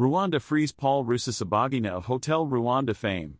Rwanda frees Paul Rusesabagina of Hotel Rwanda fame.